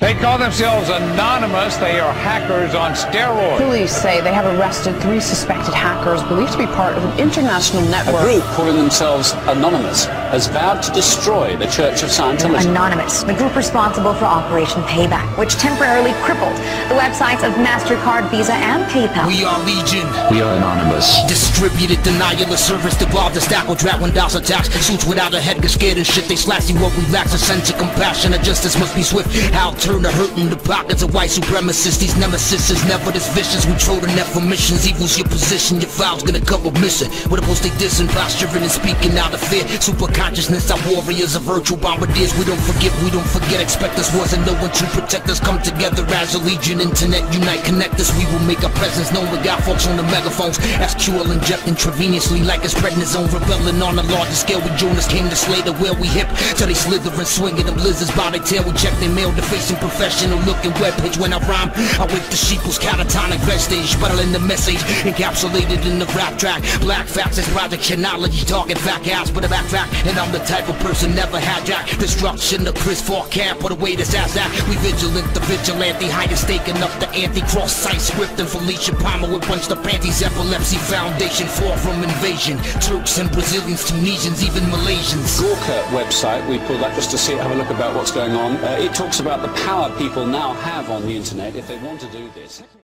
They call themselves anonymous. They are hackers on steroids. Police say they have arrested three suspected hackers believed to be part of an international network. A group calling themselves Anonymous has vowed to destroy the Church of Scientology. Anonymous, the group responsible for Operation Payback, which temporarily crippled the websites of MasterCard, Visa, and PayPal. We are Legion. We are Anonymous. Distributed denial of service, devolved the stack with drag when DOS attacks. Suits without a head get scared and shit. They slash you what we lack. A sense of compassion and justice must be swift. How turn the hurt in the pockets of white supremacists. These nemesis is never this vicious. We troll the net for missions. Evil's your position. Your file's gonna come with mission. With a post they dissing, posturing and speaking out of fear. Super consciousness, our warriors are virtual bombardiers. We don't forget, we don't forget. Expect us wasn't no one to protect us. Come together as a legion. Internet unite, connect us. We will make our presence known. We got folks on the megaphones. SQL inject intravenously like it's prednisone. Rebelling on a larger scale. We join us, came to slay the whale. We hip till they slither and swinging them lizards by their tail. We check their mail, defacing professional looking webpage when I rhyme. I wake the sheeples catatonic vestige, in the message encapsulated in the rap track. Black facts is project knowledge, talking fat ass with a backtrack. And I'm the type of person never had jack. Destruction of Chris camp, or the way this ass that. We vigilant, the vigilante, highest staking up the anti-cross site script and Felicia Palmer with bunch the panties. Epilepsy Foundation, far from invasion. Turks and Brazilians, Tunisians, even Malaysians. Gawker website, we pulled that just to see, it, have a look about what's going on. Uh, it talks about the power people now have on the internet if they want to do this.